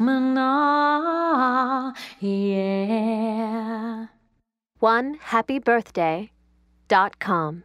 na, yeah. One happy birthday dot com.